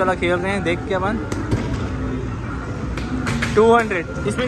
चला खेल रहे हैं देख के अपन टू हंड्रेड इसमें